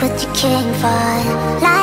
what you came for. Lightning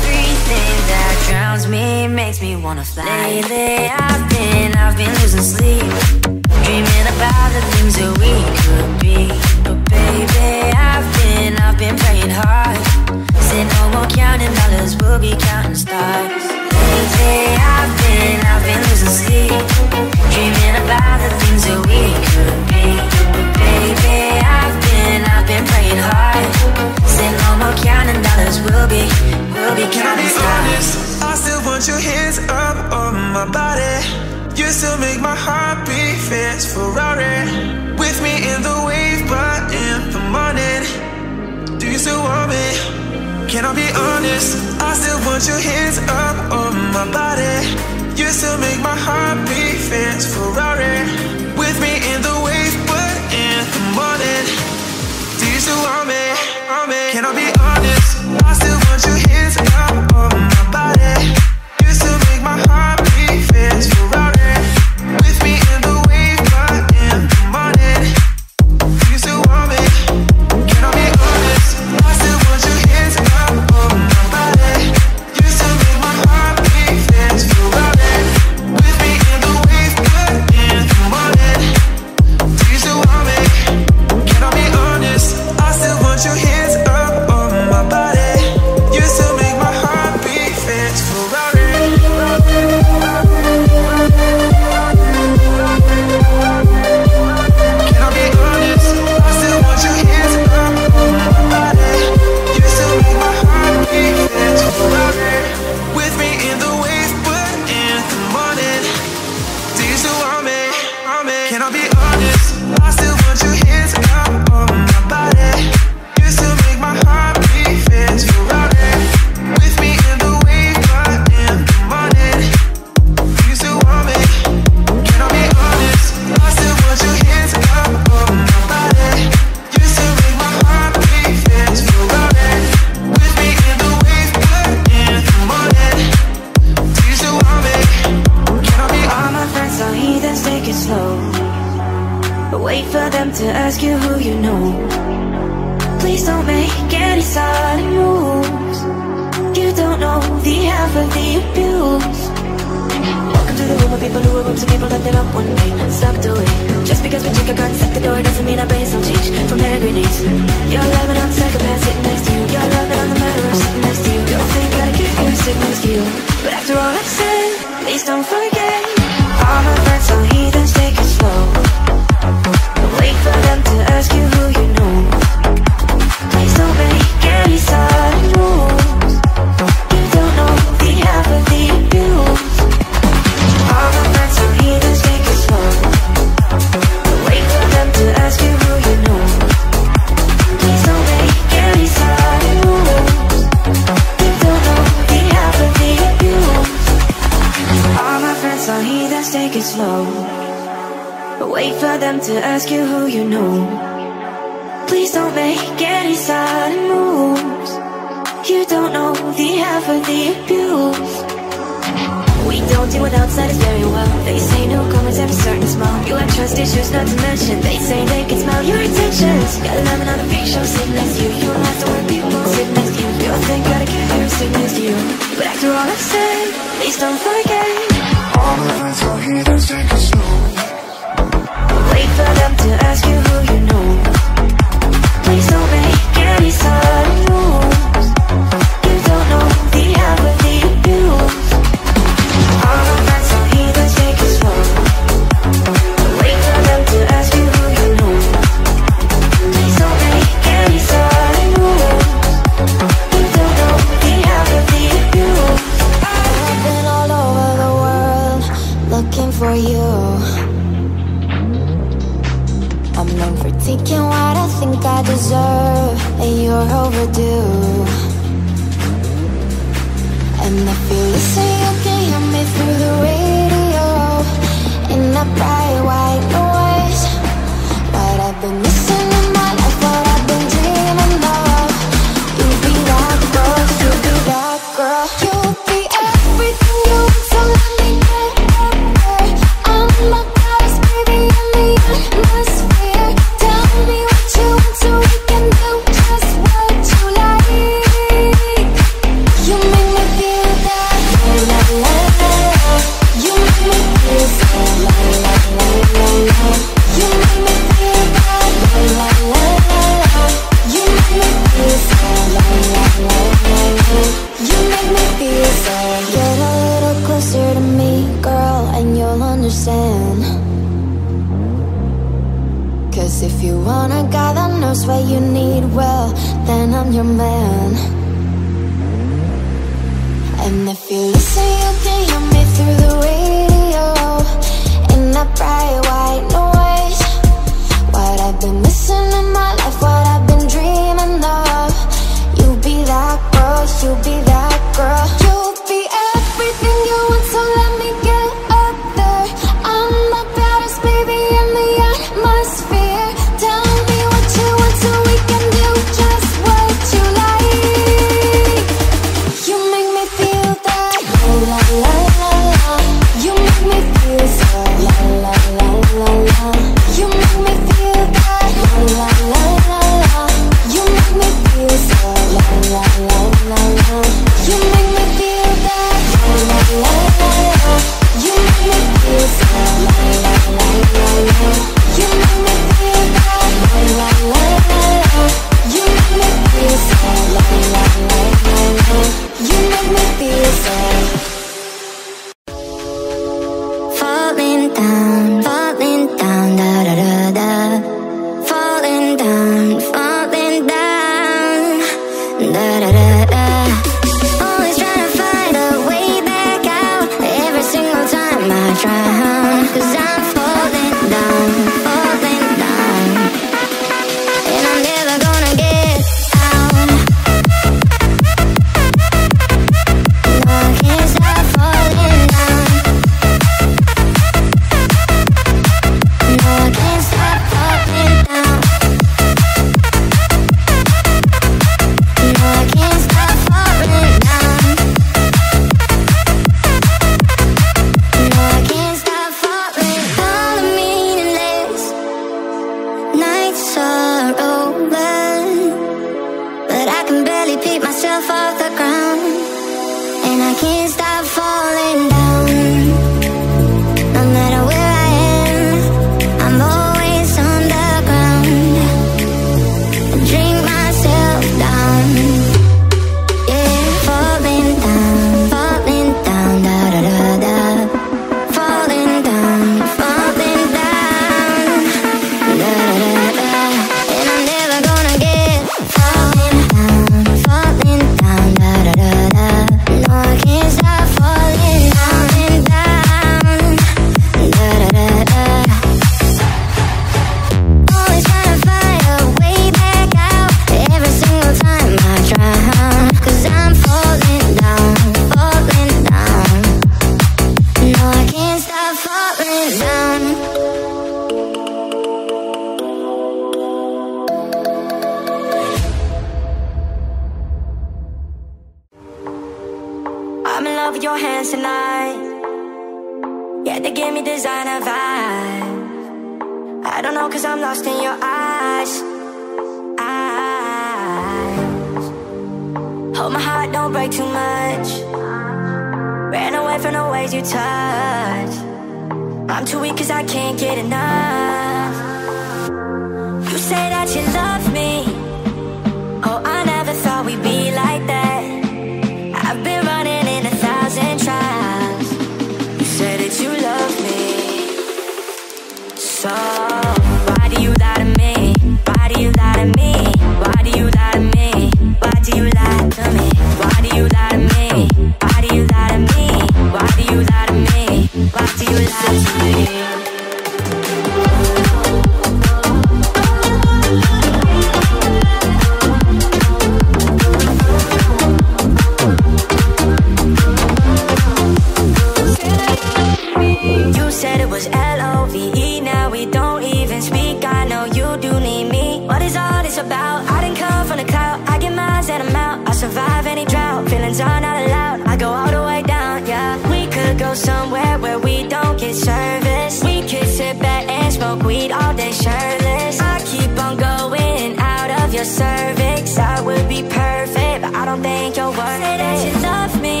the cervix I would be perfect, but I don't think you're worth Say it Say that you love me.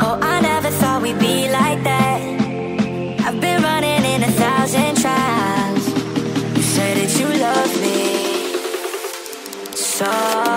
Oh, I never thought we'd be like that. I've been running in a thousand tries You say that you love me. So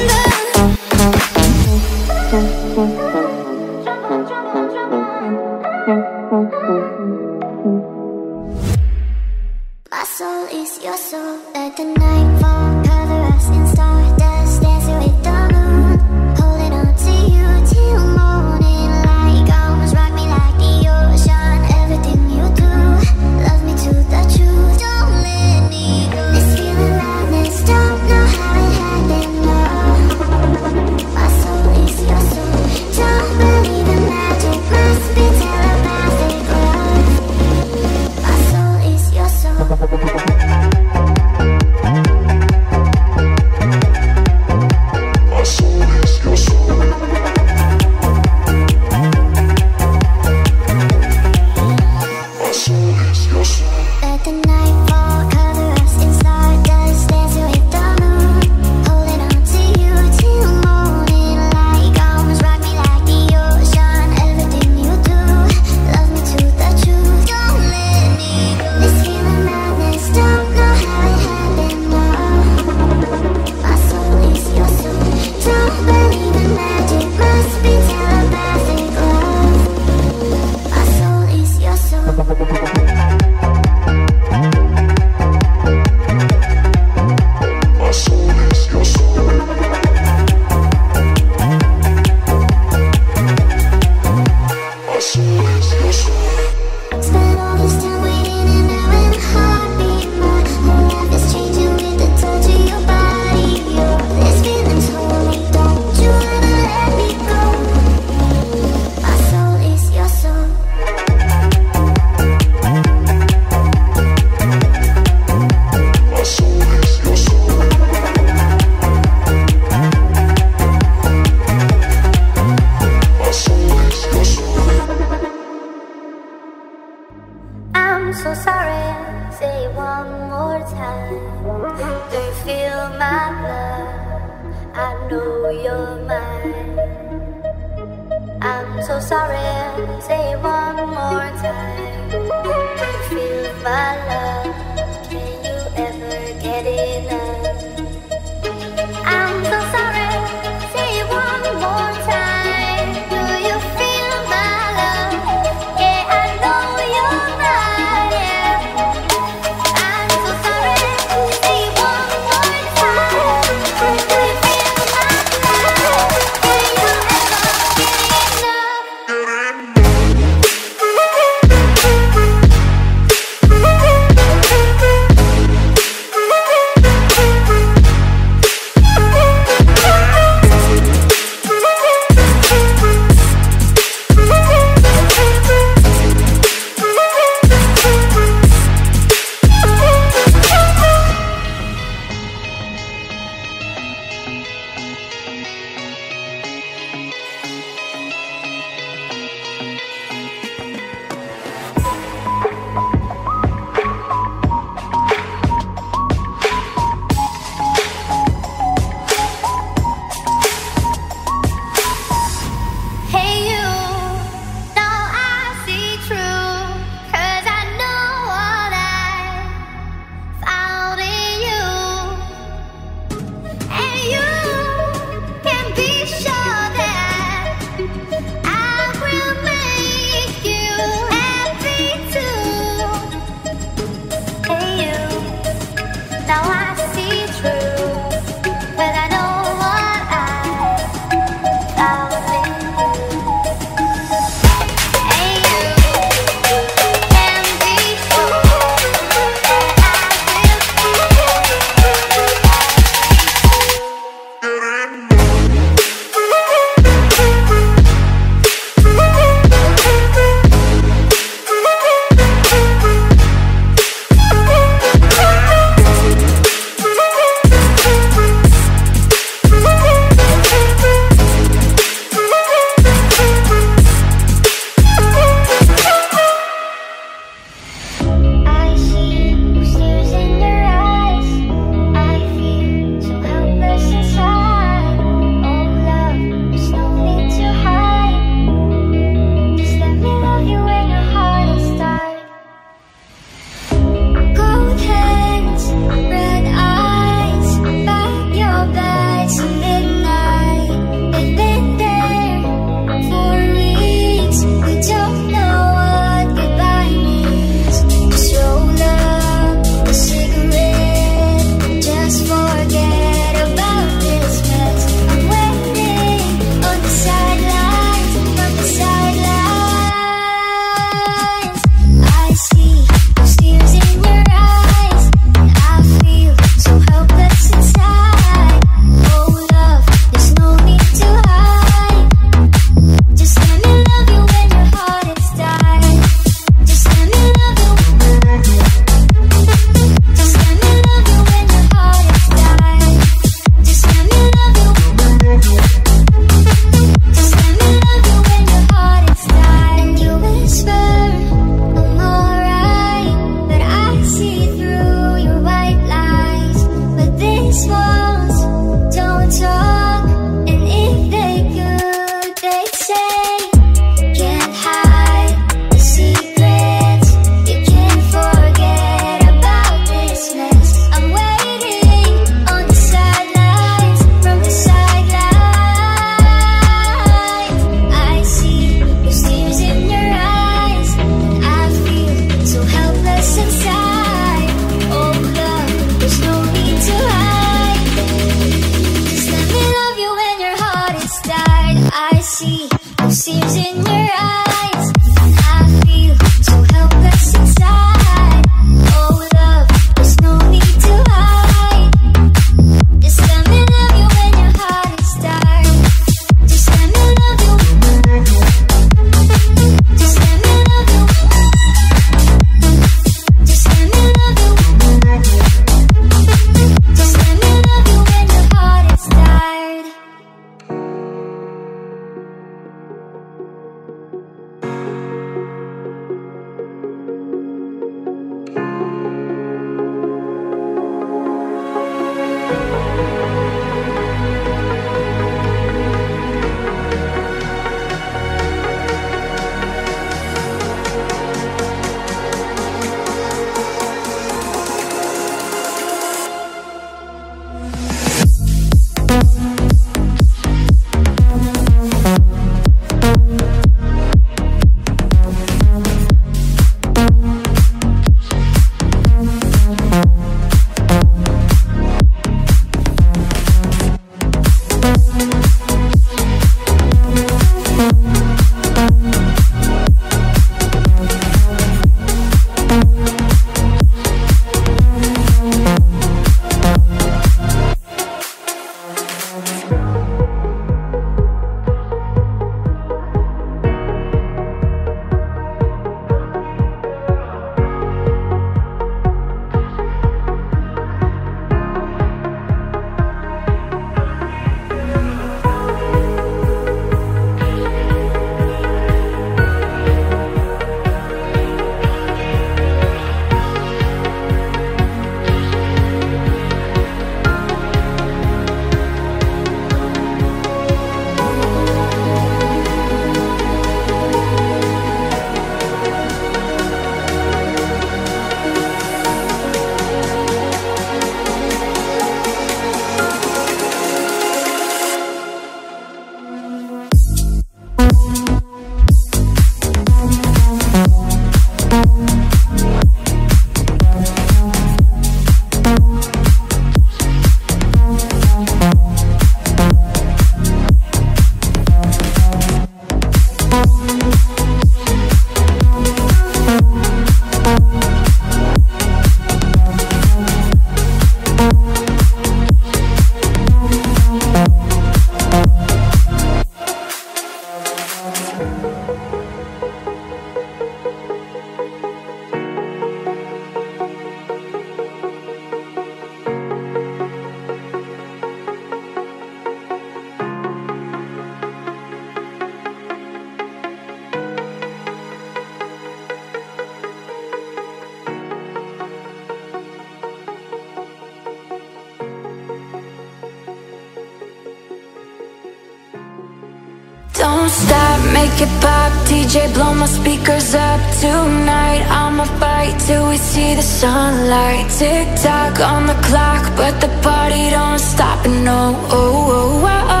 DJ, blow my speakers up tonight. I'ma fight till we see the sunlight. Tick tock on the clock, but the party don't stop no, oh, oh, oh,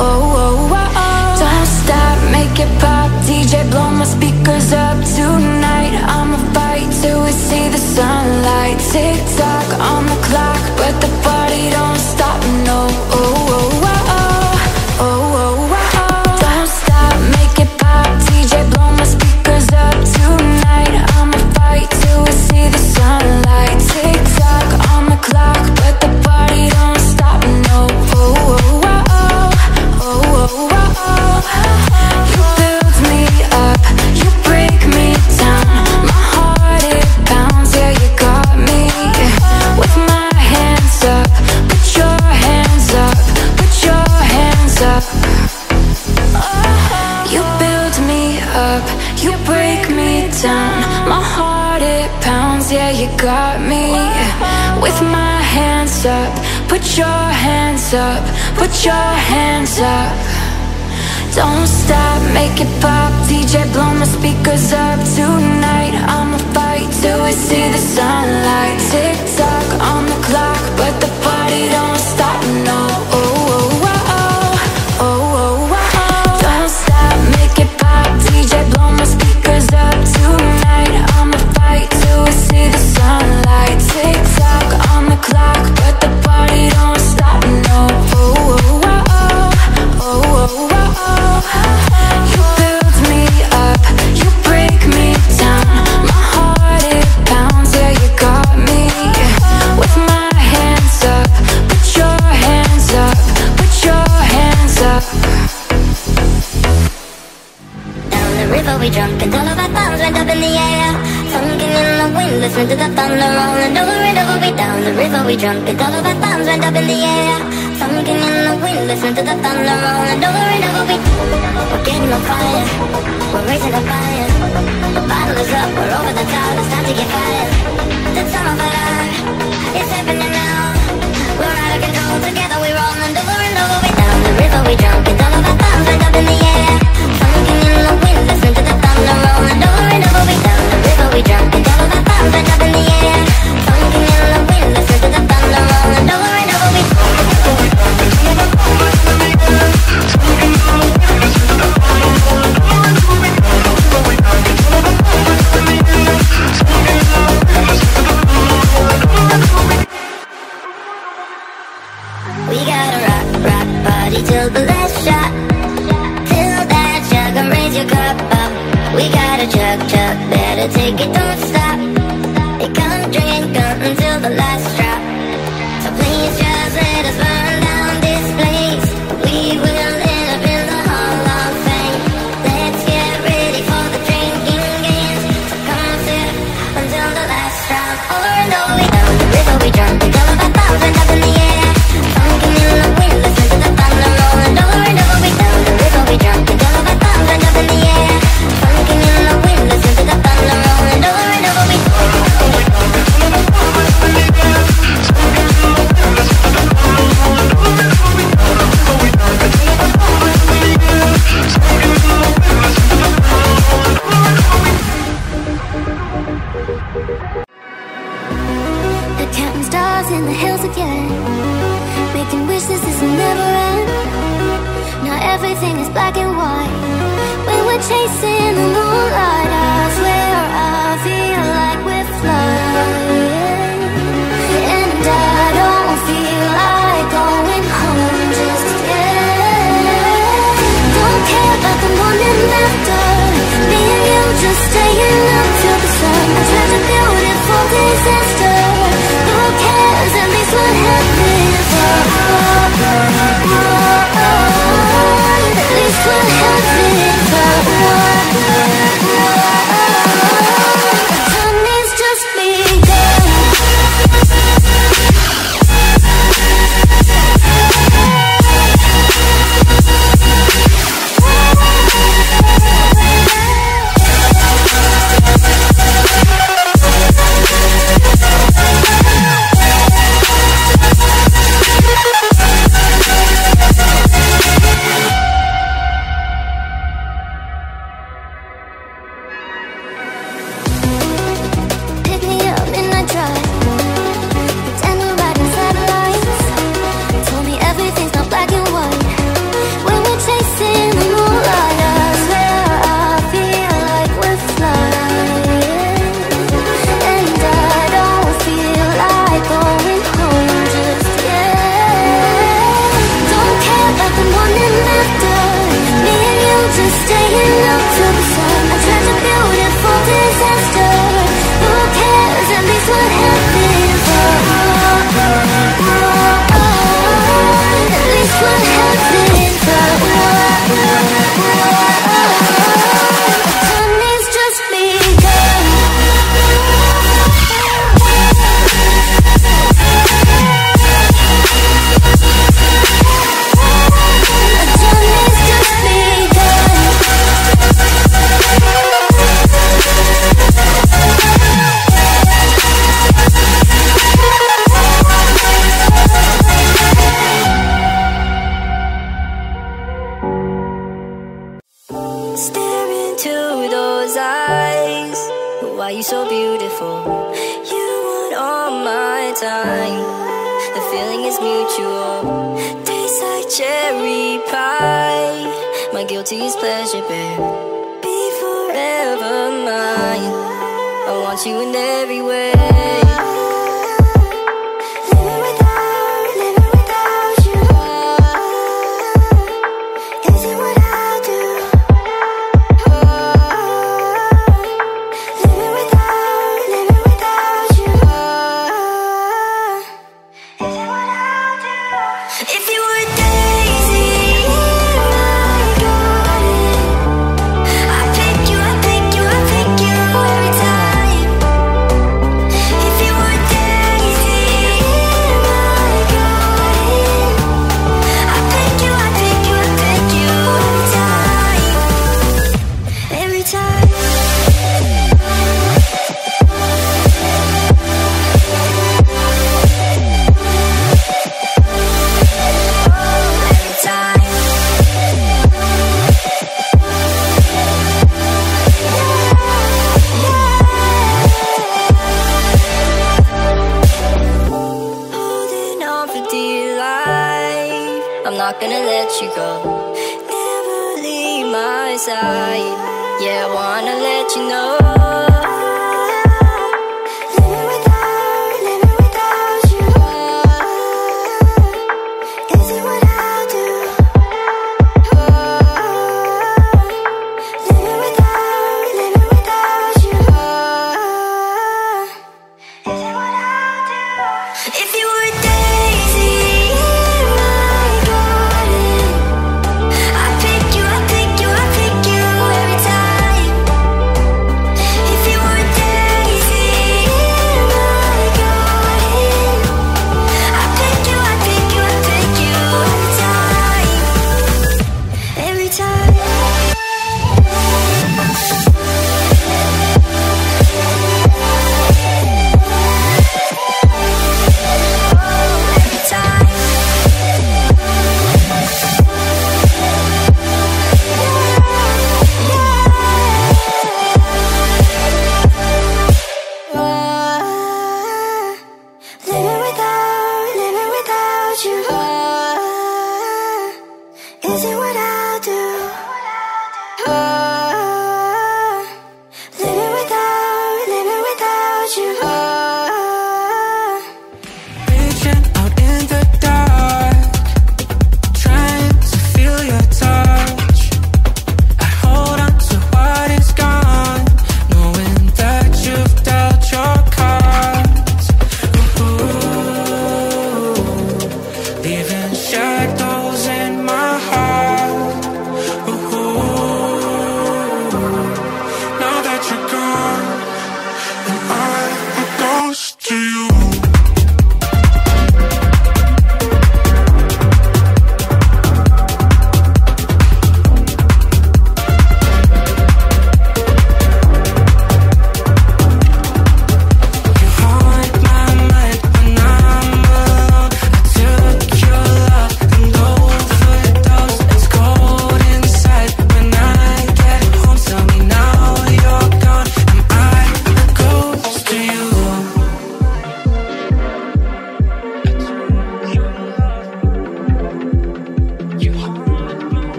oh, oh, oh, oh Don't stop, make it pop. DJ, blow my speakers up tonight. I'ma fight till we see the sunlight. Tick tock on the clock, but the party don't stop No, got me with my hands up. Put your hands up, put your hands up. Don't stop, make it pop. DJ, blow my speakers up tonight. I'ma fight till we see the sunlight. Tick tock on the clock, but the party don't. we drunk jumping, all of our thumbs went up in the air. Sunken in the wind, listen to the thunder rolling. Over and over We down the river we drunk jumping, all of our thumbs went up in the air. Sunken in the wind, listen to the thunder rolling. Over and over We We're getting on fire, we're raising a fire. The bottle is up, we're over the top, it's time to get fired. The summer fire, it's happening now. We're out of control, together we're rolling over and over We down the river we drunk jumping, all of our what happened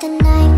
the night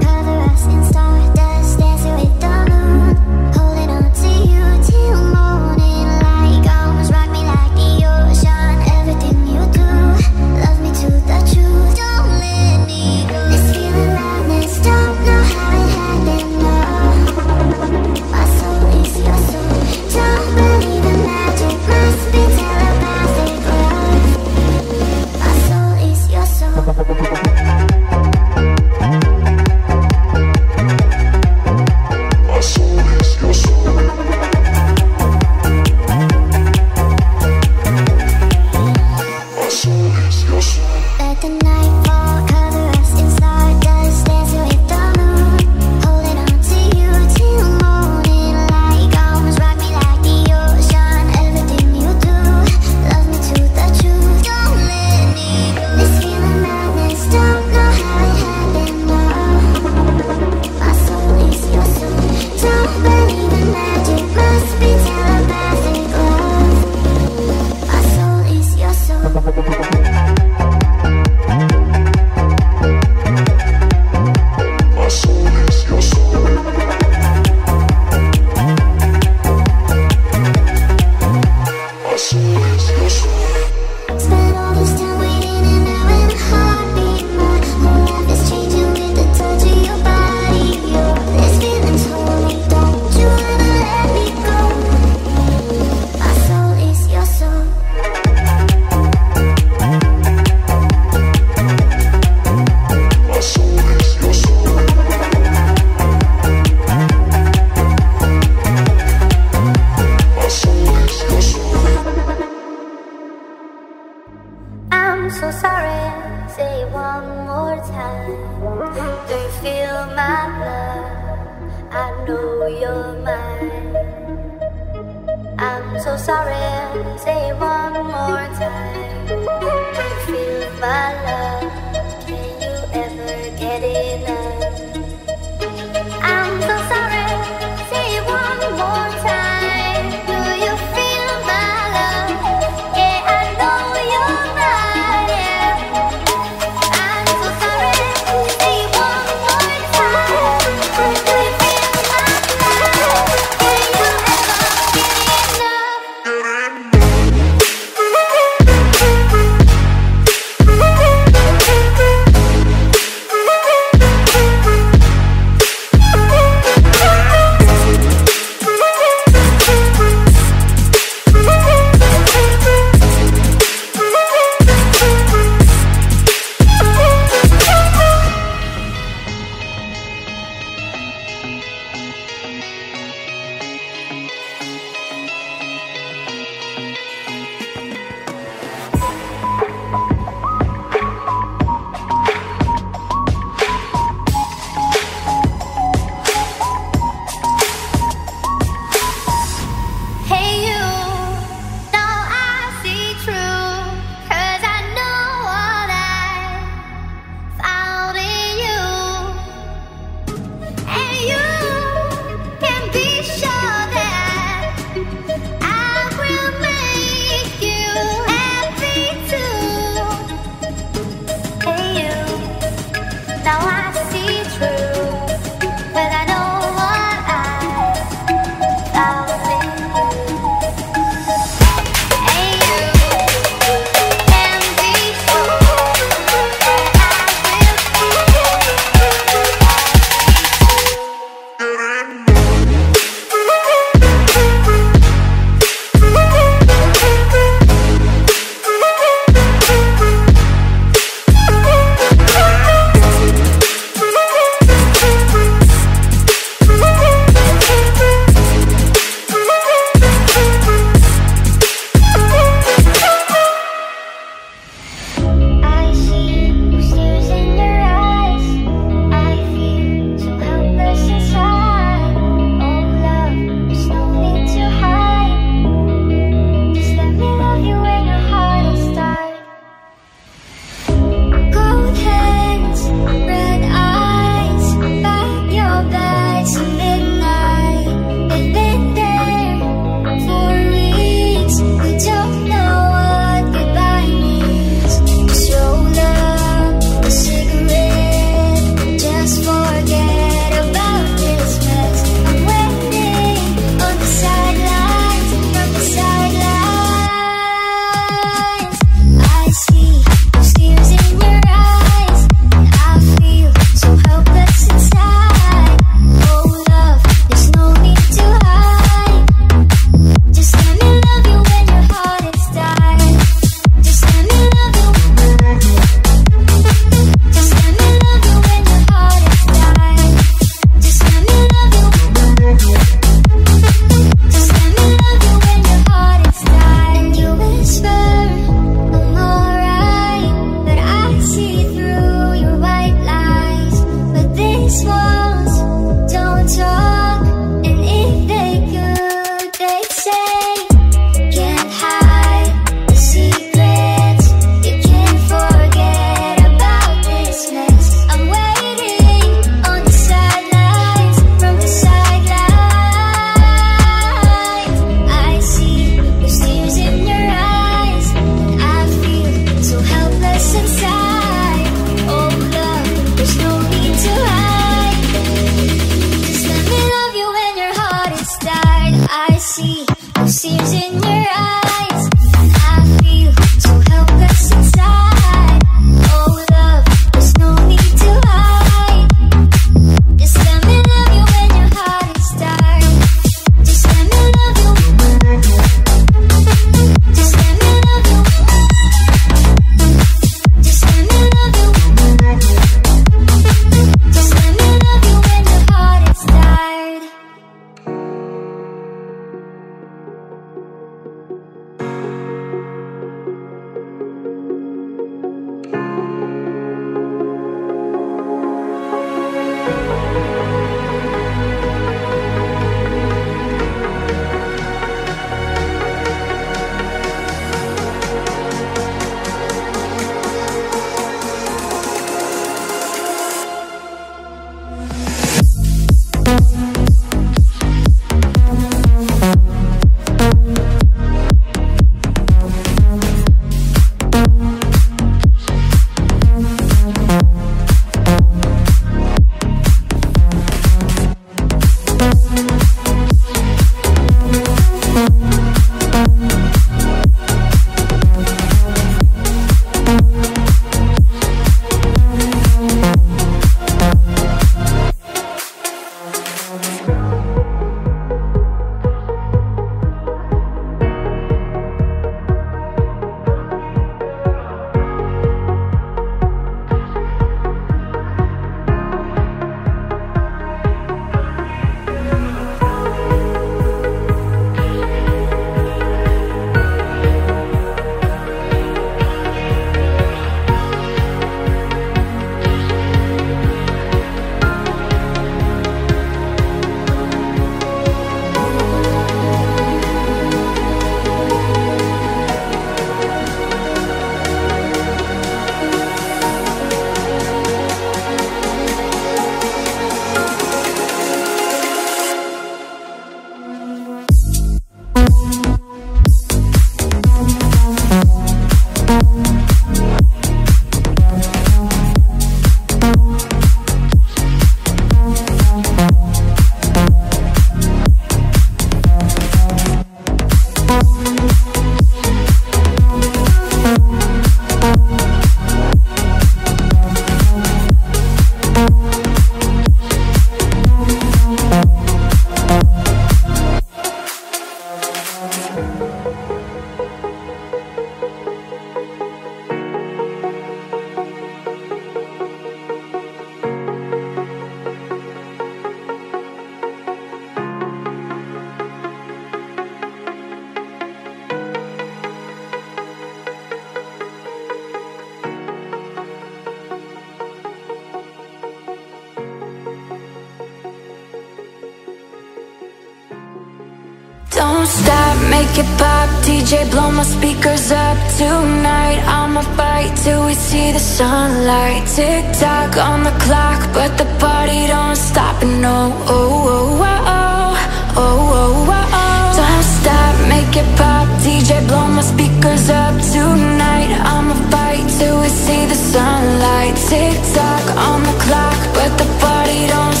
see the sunlight Tick tock on the clock But the party don't stop no, oh, oh, oh, oh, oh, oh, oh, oh. Don't stop, make it pop DJ, blow my speakers up Tonight I'ma fight Till we see the sunlight Tick tock on the clock But the party don't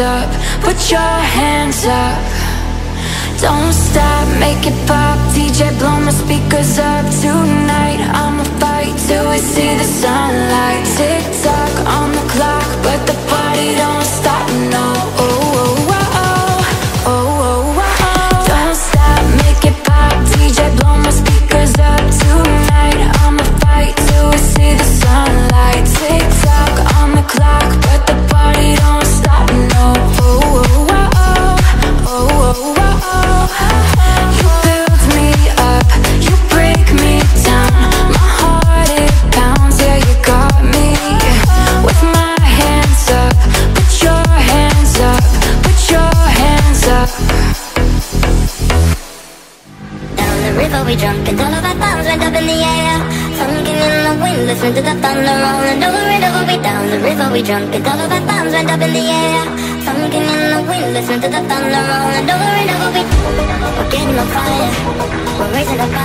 up, put your hands up. Don't stop, make it pop. DJ, blow my speakers up. Tonight I'ma fight till we see the sunlight. Tick-tock on the clock, but the party don't funk Cause all of our thumbs went up in the air. Funking in the wind, listen to the thunder. Rolling over and over We, we're getting no fire We're raising the fire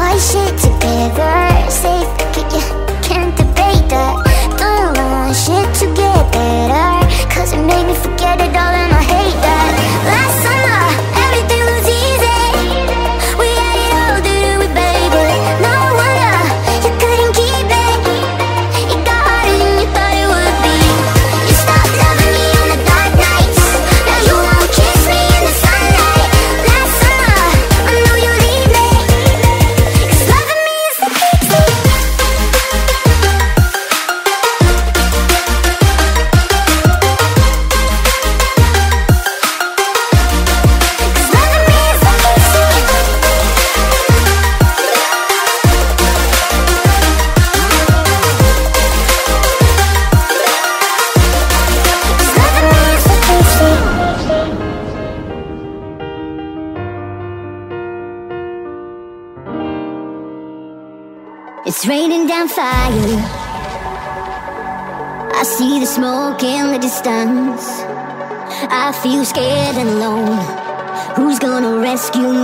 my shit together. distance. I feel scared and alone. Who's gonna rescue me?